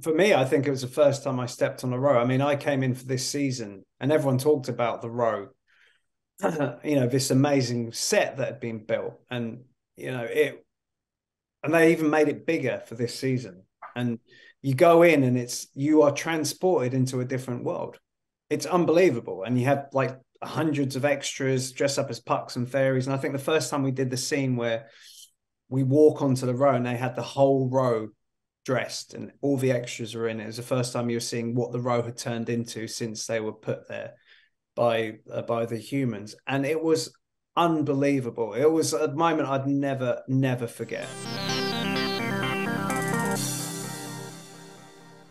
For me, I think it was the first time I stepped on a row. I mean, I came in for this season, and everyone talked about the row. you know, this amazing set that had been built, and you know it, and they even made it bigger for this season. And you go in, and it's you are transported into a different world. It's unbelievable, and you have like hundreds of extras dressed up as pucks and fairies. And I think the first time we did the scene where we walk onto the row and they had the whole row dressed and all the extras were in it. It was the first time you were seeing what the row had turned into since they were put there by uh, by the humans, and it was unbelievable. It was a moment I'd never never forget.